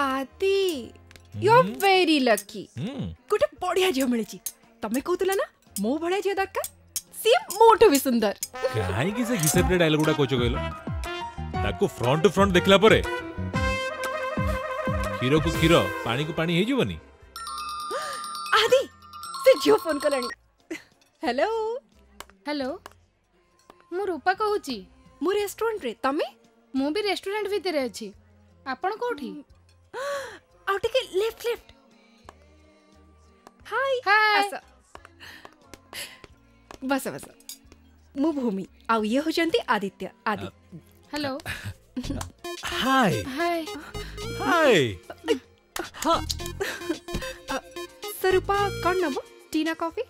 ଆଦି you are very lucky ଗୋଟେ ବଢିଆ ଝିଅ ମିଳିଛି ତମେ କହୁଥିଲ ନା ମୋ ଭଳିଆ ଝିଅ ଦରକାର ସିଏ ମୋଠୁ ବି ସୁନ୍ଦର କାହିଁକି ସେ ଘିସେପରେ ଡାଇଲଗ ଗୁଡା କହୁଛ କହିଲ ତାକୁ ଫ୍ରଣ୍ଟ ଟୁ ଫ୍ରଣ୍ଟ ଦେଖିଲା ପରେ କ୍ଷୀରକୁ କ୍ଷୀର ପାଣିକୁ ପାଣି ହେଇଯିବନି ଆଦି ସେ ଝିଅ ଫୋନ କଲାଣି ହ୍ୟାଲୋ ହ୍ୟାଲୋ ମୁଁ ରୂପା କହୁଛି ମୁଁ ରେଷ୍ଟୁରାଣ୍ଟରେ ତମେ ମୁଁ ବି ରେଷ୍ଟୁରାଣ୍ଟ ଭିତରେ ଅଛି ଆପଣ କୋଉଠି अहो ठीक आहे लेफ्ट लेफ्ट हाय हाय बस बस मु भूमि आउ ये हो जंती आदित्य आदि हेलो हाय हाय हाय स्वरूपा कौन नब Tina coffee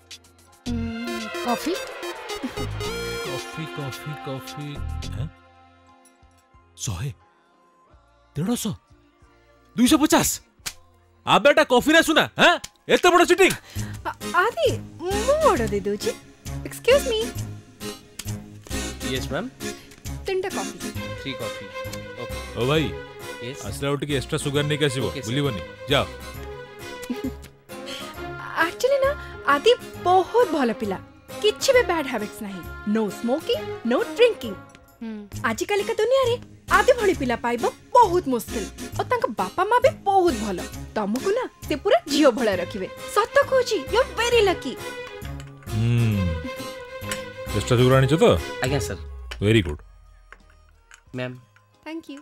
coffee coffee coffee coffee सोहे देढ़ सौ ଦୁଇଶହ ପଚାଶ ଆ ବେଟା କଫିରେ ଆସୁନା ହଁ ଏତେ ବଡ଼ ଚିଟିଂ ଆଦି ମୁଁ ଅର୍ଡର ଦେଇ ଦଉଛି ଏକ୍ସକ୍ୟୁଜ୍ ମି ୟେସ୍ ମ୍ୟାମ୍ ତିନିଟା କଫି ଥ୍ରୀ କଫି ଓ ଭାଇ ଆସିଲା ବେଳକୁ ଟିକେ ଏକ୍ସଟ୍ରା ସୁଗାର ନେଇକି ଆସିବ ଭୁଲିବନି ଯାଅ ଆକ୍ଚୁଆଲି ନା ଆଦି ବହୁତ ଭଲ ପିଲା କିଛି ବି ବ୍ୟାଡ୍ ହ୍ୟାବିଟ୍ସ ନାହିଁ ନୋ ସ୍ମୋକିଂ ନୋ ଡ୍ରିଙ୍କିଂ ଆଜିକାଲିକା ଦୁନିଆରେ ଆଦି ଭଳି ପିଲା ପାଇବା ବହୁତ ମୁସ୍କିଲ ଆଉ ତାଙ୍କ ବାପା ମା ବି ବହୁତ ଭଲ ତମକୁ ନା ସେ ପୁରା ଝିଅ ଭଳିଆ ରଖିବେ ସତ କହୁଛି ୟୁ ଆର୍ ଭେରି ଲକି ଚେଷ୍ଟା ଯୋଗୁଁ ଆଣିଛ ତ ଆଜ୍ଞା sir very good ma'am thank you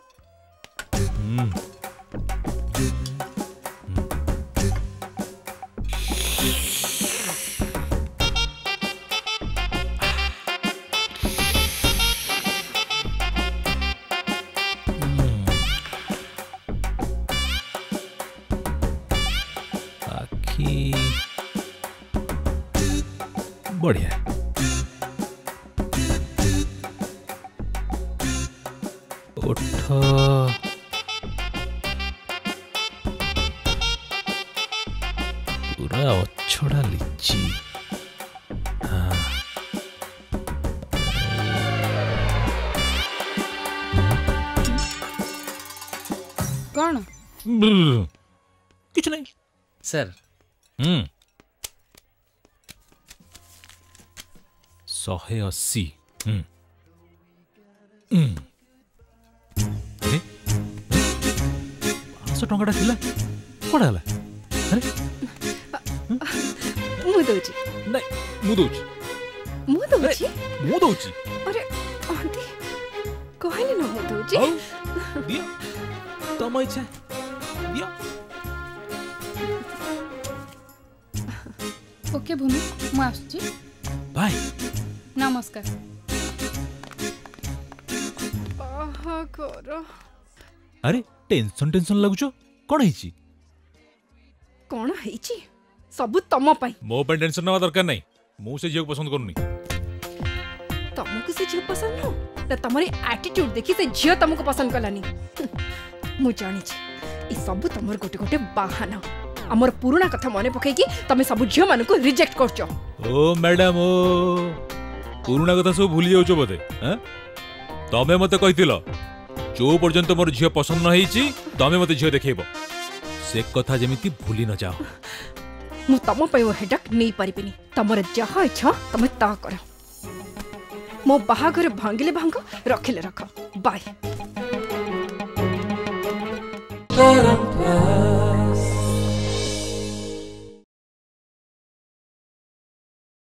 कि बढ़िया है उठो पूरा अछड़ा लीची हाँ। कौन कुछ नहीं सर हम्म सौहे अस्सी हम्म ପାଞ୍ଚଶହ ଟଙ୍କାଟା ଥିଲା କୁଆଡ଼େ ହେଲା ଆରେ ମୁଁ ଦଉଛି ନାଇଁ ମୁଁ ଦଉଛି ମୁଁ ଦଉଛି ମୁଁ ଦଉଛି ଆରେ ଆଣ୍ଟି କହିଲି ନା ମୁଁ ଦଉଛି ଦିଅ ତମ ଇଚ୍ଛା ଦିଅ ओके भूमि ମୁଁ ଆସୁଛି ବାଏ ନମସ୍କାର ଆରେ ଟେନସନ ଟେନସନ ଲାଗୁଛ କ'ଣ ହେଇଛି କ'ଣ ହେଇଛି ସବୁ ତମ ପାଇଁ ମୋ ପାଇଁ ଟେନସନ ନେବା ଦରକାର ନାହିଁ ମୁଁ ସେ ଝିଅକୁ ପସନ୍ଦ କରୁନି ତମକୁ ସେ ଝିଅ ପସନ୍ଦ ନୁହଁ ନା ତମର ଆଟିଟ୍ୟୁଡ୍ ଦେଖି ସେ ଝିଅ ତମକୁ ପସନ୍ଦ କଲାନି ମୁଁ ଜାଣିଛି ଏ ସବୁ ତମର ଗୋଟେ ଗୋଟେ ବାହାନା আমার পুরোনা কথা মনে পকাইকি তুমি সব ঝিও মানুষ রিজেক্ট করছ ও ম্যাডাম ও পুরোনা কথা সব ভুলি যাওছ বোধে হ্যাঁ তুমি মতে কইতিল যো পর্যন্ত মোর ঝিও পছন্দ না হইছি তুমি মতে ঝিও দেখাইব সে কথা যেমিতি ভুলি না যাও মু তম পাই ও হেডাক নেই পারিবিনি তোমার যাহা ইচ্ছা তুমি তা কর মো বাহাঘর ভাঙ্গিলে ভাঙ্গ রখিলে রখ বাই